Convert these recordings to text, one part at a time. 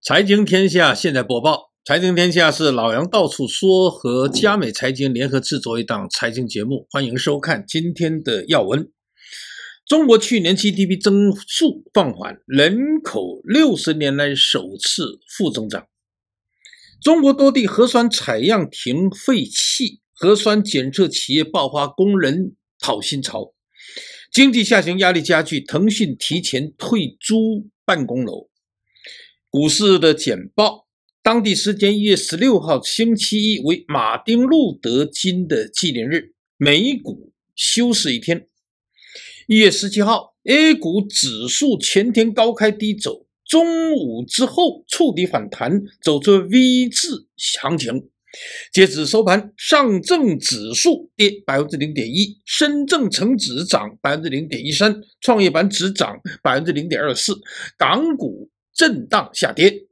财经天下现在播报，财经天下是老杨到处说和佳美财经联合制作一档财经节目，欢迎收看今天的要闻。中国去年 GDP 增速放缓，人口六十年来首次负增长。中国多地核酸采样停废弃，核酸检测企业爆发工人讨薪潮，经济下行压力加剧，腾讯提前退租办公楼。股市的简报，当地时间一月十六号星期一为马丁路德金的纪念日，美股休市一天。一月十七号，A 股指数前天高开低走，中午之后触底反弹，走出 V 字行情。截止收盘，上证指数跌百分之零点一，深证成指涨百分之零点一三，创业板指涨百分之零点二四，港股。震荡下跌，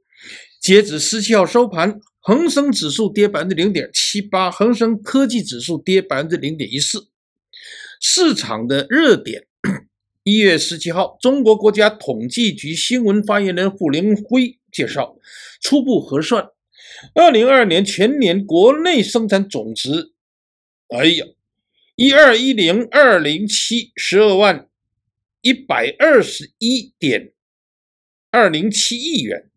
截止十七号收盘，恒生指数跌百分之零点七八，恒生科技指数跌百分之零点一四。市场的热点，一月十七号，中国国家统计局新闻发言人傅林辉介绍，初步核算，二零二二年全年国内生产总值，哎呀，一二一零二零七十二万一百二十一点。二零七亿元，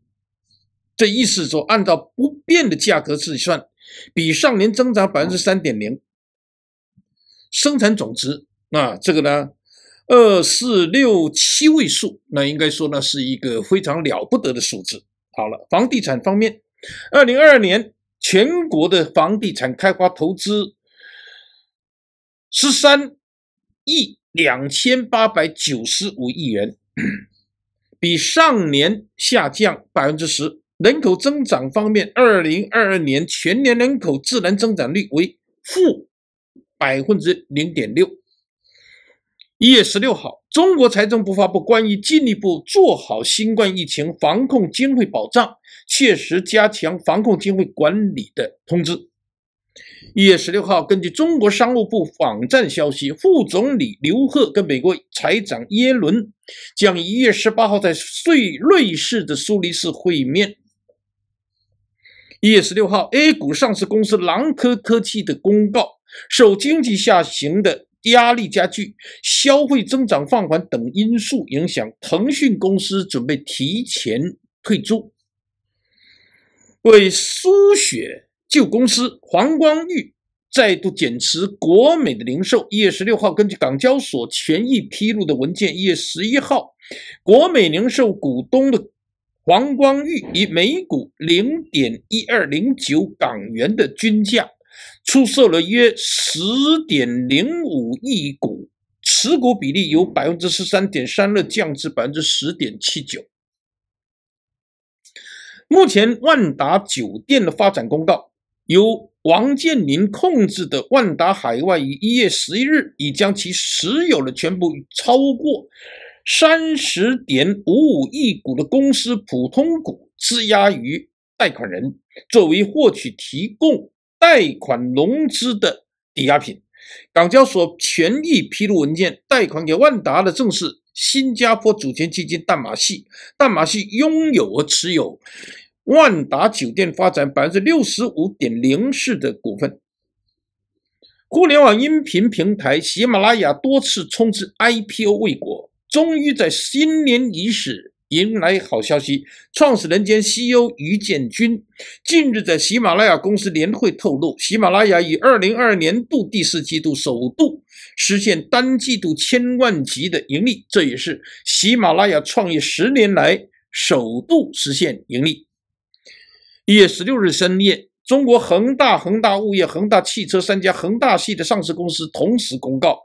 这意思说，按照不变的价格计算，比上年增长百分之三点零。生产总值啊，这个呢，二四六七位数，那应该说呢是一个非常了不得的数字。好了，房地产方面，二零二二年全国的房地产开发投资十三亿两千八百九十五亿元。比上年下降百分之十。人口增长方面，二零二二年全年人口自然增长率为负百分之零点六。一月十六号，中国财政部发布关于进一步做好新冠疫情防控经费保障、切实加强防控经费管理的通知。一月十六号，根据中国商务部网站消息，副总理刘鹤跟美国财长耶伦将一月十八号在瑞瑞士的苏黎世会面。一月十六号，A 股上市公司朗科科技的公告，受经济下行的压力加剧、消费增长放缓等因素影响，腾讯公司准备提前退租，为输血。旧公司黄光裕再度减持国美的零售。一月十六号，根据港交所权益披露的文件，一月十一号，国美零售股东的黄光裕以每股零点一二零九港元的均价出售了约十点零五亿股，持股比例由百分之十三点三二降至百分之十点七九。目前，万达酒店的发展公告。由王健林控制的万达海外于一月十一日已将其持有的全部超过三十点五五亿股的公司普通股质押于贷款人，作为获取提供贷款融资的抵押品。港交所权益披露文件，贷款给万达的正是新加坡主权基金淡马锡，淡马锡拥有和持有。万达酒店发展百分之六十五点零四的股份。互联网音频平台喜马拉雅多次冲刺 IPO 未果，终于在新年伊始迎来好消息。创始人兼 CEO 于建军近日在喜马拉雅公司年会透露，喜马拉雅以二零二二年度第四季度首度实现单季度千万级的盈利，这也是喜马拉雅创业十年来首度实现盈利。一月十六日深夜，中国恒大、恒大物业、恒大汽车三家恒大系的上市公司同时公告，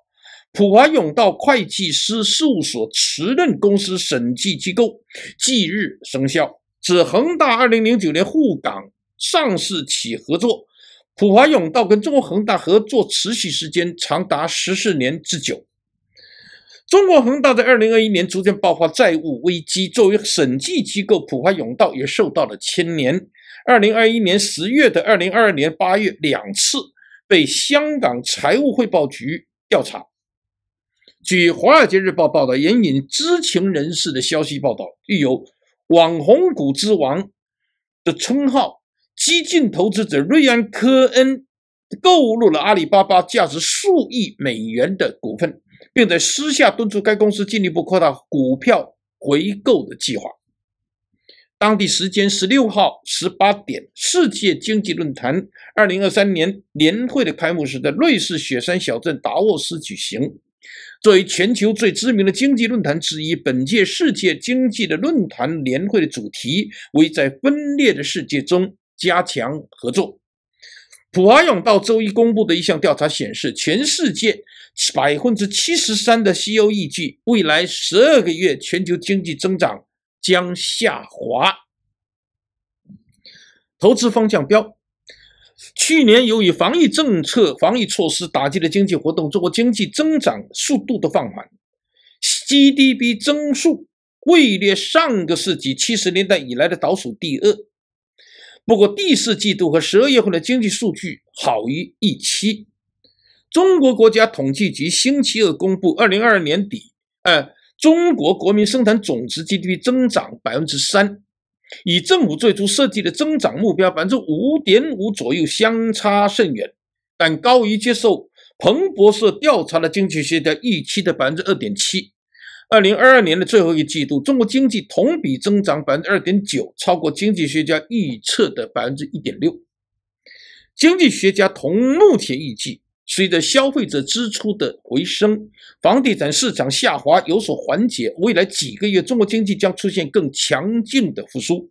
普华永道会计师事务所辞任公司审计机构，即日生效。指恒大二零零九年沪港上市起合作，普华永道跟中国恒大合作持续时间长达十四年之久。中国恒大在二零二一年逐渐爆发债务危机，作为审计机构，普华永道也受到了牵连。二零二一年十月的二零二二年八月两次被香港财务汇报局调查。据《华尔街日报》报道，援引知情人士的消息报道，具有网红股之王的称号，激进投资者瑞安·科恩购入了阿里巴巴价值数亿美元的股份，并在私下敦促该公司进一步扩大股票回购的计划。当地时间十六号十八点，世界经济论坛二零二三年年会的开幕式在瑞士雪山小镇达沃斯举行。作为全球最知名的经济论坛之一，本届世界经济的论坛年会的主题为在分裂的世界中加强合作。普华永道周一公布的一项调查显示，全世界百分之七十三的 CEO 预计未来十二个月全球经济增长将下滑。投资方向标。去年由于防疫政策、防疫措施打击了经济活动，中国经济增长速度的放缓，GDP 增速位列上个世纪七十年代以来的倒数第二。不过第四季度和十二月份的经济数据好于预期。中国国家统计局星期二公布，二零二二年底，呃，中国国民生产总值 GDP 增长百分之三。与政府最初设计的增长目标百分之五点五左右相差甚远，但高于接受彭博社调查的经济学家预期的百分之二点七。二零二二年的最后一季度，中国经济同比增长百分之二点九，超过经济学家预测的百分之一点六。经济学家同目前预计，随着消费者支出的回升，房地产市场下滑有所缓解，未来几个月中国经济将出现更强劲的复苏。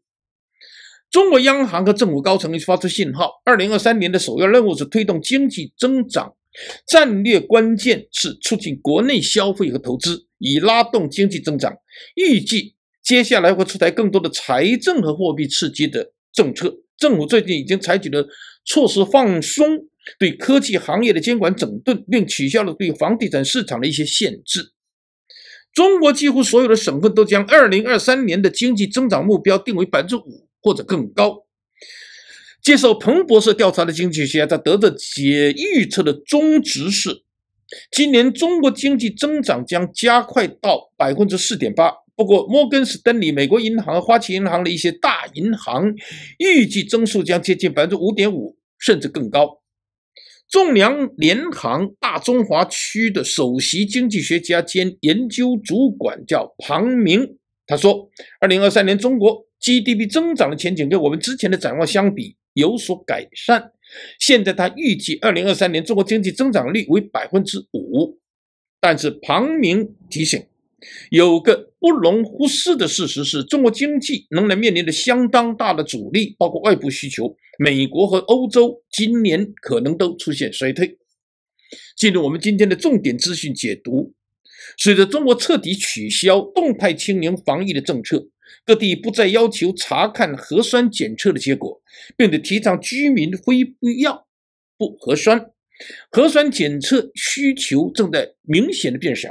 中国央行和政府高层发出信号，二零二三年的首要任务是推动经济增长，战略关键是促进国内消费和投资，以拉动经济增长。预计接下来会出台更多的财政和货币刺激的政策。政府最近已经采取了措施，放松。对科技行业的监管整顿，并取消了对房地产市场的一些限制。中国几乎所有的省份都将二零二三年的经济增长目标定为百分之五或者更高。接受彭博社调查的经济学家在得的解预测的中值是，今年中国经济增长将加快到百分之四点八。不过，摩根士丹利、美国银行和花旗银行的一些大银行预计增速将接近百分之五点五，甚至更高。中粮联行大中华区的首席经济学家兼研究主管叫庞明，他说：“二零二三年中国 GDP 增长的前景跟我们之前的展望相比有所改善。现在他预计二零二三年中国经济增长率为百分之五，但是庞明提醒。”有个不容忽视的事实是，中国经济仍然面临着相当大的阻力，包括外部需求。美国和欧洲今年可能都出现衰退。进入我们今天的重点资讯解读：随着中国彻底取消动态清零防疫的政策，各地不再要求查看核酸检测的结果，并且提倡居民非必要不核酸。核酸检测需求正在明显的变少。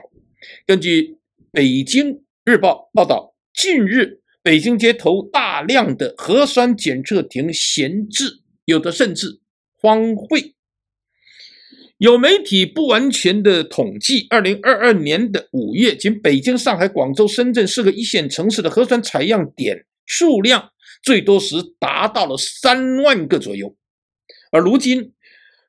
根据北京日报报道，近日北京街头大量的核酸检测亭闲置，有的甚至荒废。有媒体不完全的统计，二零二二年的五月，仅北京、上海、广州、深圳四个一线城市的核酸采样点数量，最多时达到了三万个左右。而如今，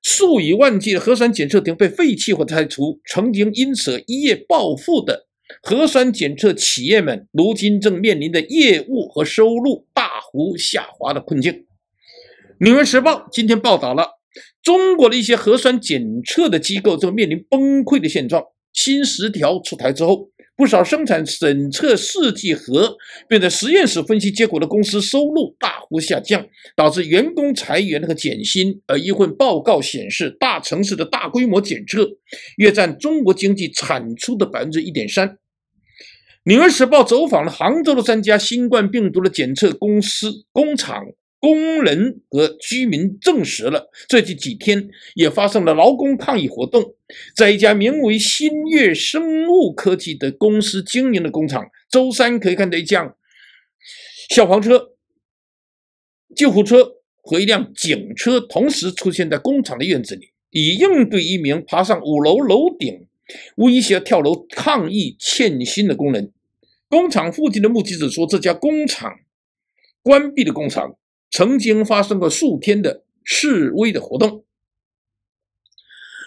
数以万计的核酸检测亭被废弃或拆除，曾经因此一夜暴富的。核酸检测企业们如今正面临着业务和收入大幅下滑的困境。《纽约时报》今天报道了中国的一些核酸检测的机构正面临崩溃的现状。新十条出台之后，不少生产审测试剂盒并在实验室分析结果的公司收入大幅下降，导致员工裁员和减薪。而一份报告显示，大城市的大规模检测约占中国经济产出的百分之一点三。《纽约时报》走访了杭州的三家新冠病毒的检测公司、工厂、工人和居民，证实了最近几天也发生了劳工抗议活动。在一家名为“新月生物科技”的公司经营的工厂，周三可以看到一辆消防车、救护车和一辆警车同时出现在工厂的院子里，以应对一名爬上五楼楼顶。威胁跳楼抗议欠薪的工人，工厂附近的目击者说，这家工厂关闭的工厂曾经发生过数天的示威的活动。《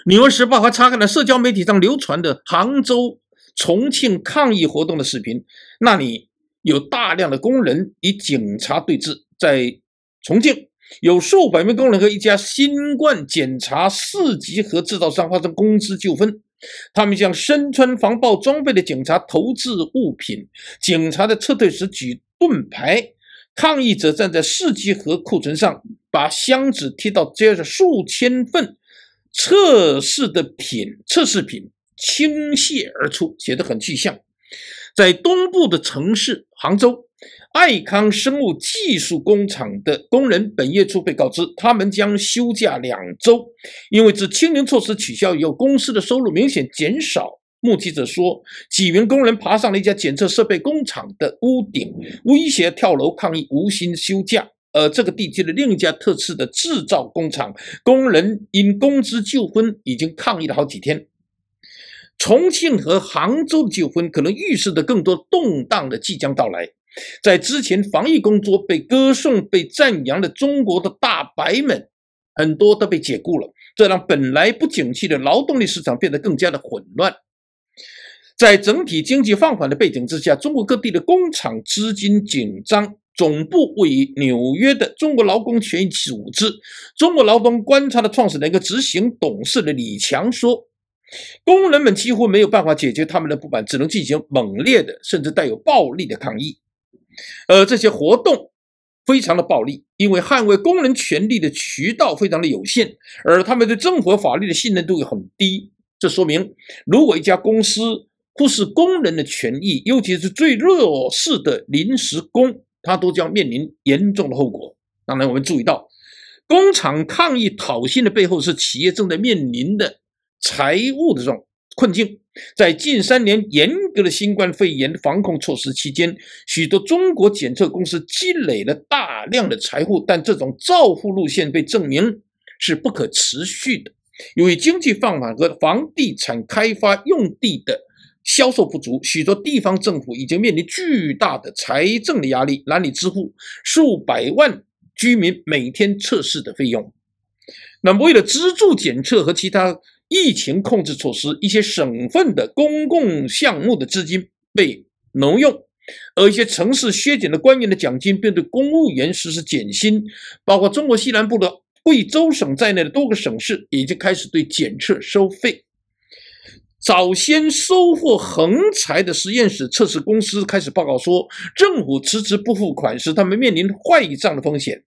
纽约时报》还查看了社交媒体上流传的杭州、重庆抗议活动的视频，那里有大量的工人与警察对峙。在重庆，有数百名工人和一家新冠检查四级盒制造商发生工资纠纷。他们向身穿防爆装备的警察投掷物品，警察在撤退时举盾牌，抗议者站在试剂盒库存上，把箱子贴到接着数千份测试的品测试品倾泻而出，写得很具象。在东部的城市杭州。爱康生物技术工厂的工人本月初被告知，他们将休假两周，因为自清零措施取消以后，公司的收入明显减少。目击者说，几名工人爬上了一家检测设备工厂的屋顶，威胁跳楼抗议无薪休假。而这个地区的另一家特次的制造工厂工人因工资纠纷已经抗议了好几天。重庆和杭州的纠纷可能预示着更多动荡的即将到来。在之前防疫工作被歌颂、被赞扬的中国的大白们，很多都被解雇了，这让本来不景气的劳动力市场变得更加的混乱。在整体经济放缓的背景之下，中国各地的工厂资金紧张。总部位于纽约的中国劳工权益组织“中国劳动观察”的创始人和执行董事的李强说：“工人们几乎没有办法解决他们的不满，只能进行猛烈的，甚至带有暴力的抗议。”而这些活动非常的暴力，因为捍卫工人权利的渠道非常的有限，而他们对政府法律的信任度又很低。这说明，如果一家公司忽视工人的权益，尤其是最弱势的临时工，他都将面临严重的后果。当然，我们注意到，工厂抗议讨薪的背后，是企业正在面临的财务的这种困境。在近三年严格的新冠肺炎防控措施期间，许多中国检测公司积累了大量的财富，但这种造富路线被证明是不可持续的。由于经济放缓和房地产开发用地的销售不足，许多地方政府已经面临巨大的财政的压力，难以支付数百万居民每天测试的费用。那么，为了资助检测和其他，疫情控制措施，一些省份的公共项目的资金被挪用，而一些城市削减了官员的奖金，并对公务员实施减薪。包括中国西南部的贵州省在内的多个省市已经开始对检测收费。早先收获横财的实验室测试公司开始报告说，政府迟迟不付款，使他们面临坏账的风险。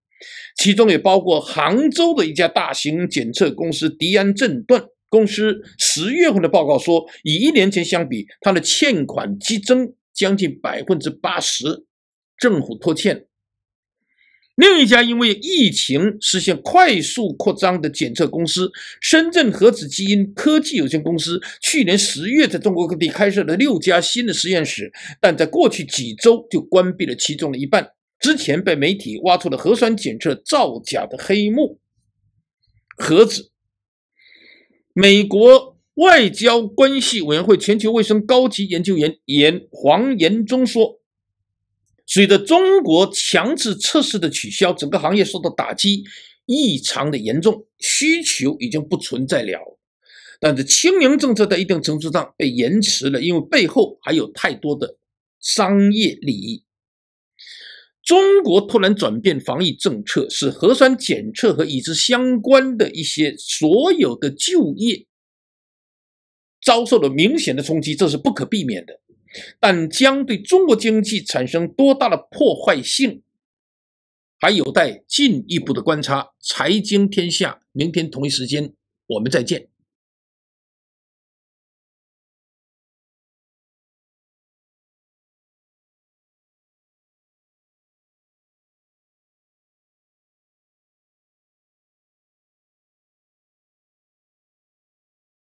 其中也包括杭州的一家大型检测公司迪安诊断。公司十月份的报告说，与一年前相比，它的欠款激增将近百分之八十，政府拖欠。另一家因为疫情实现快速扩张的检测公司——深圳核子基因科技有限公司，去年十月在中国各地开设了六家新的实验室，但在过去几周就关闭了其中的一半。之前被媒体挖出了核酸检测造假的黑幕。盒子。美国外交关系委员会全球卫生高级研究员严黄延忠说：“随着中国强制测试的取消，整个行业受到打击异常的严重，需求已经不存在了。但是清零政策在一定程度上被延迟了，因为背后还有太多的商业利益。中国突然转变防疫政策，使核酸检测和与之相关的一些所有的就业遭受了明显的冲击，这是不可避免的。但将对中国经济产生多大的破坏性，还有待进一步的观察。财经天下，明天同一时间我们再见。